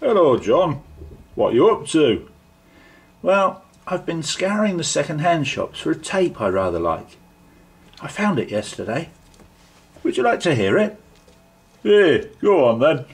Hello, John. What you up to? Well, I've been scouring the second-hand shops for a tape I rather like. I found it yesterday. Would you like to hear it? Yeah. go on then.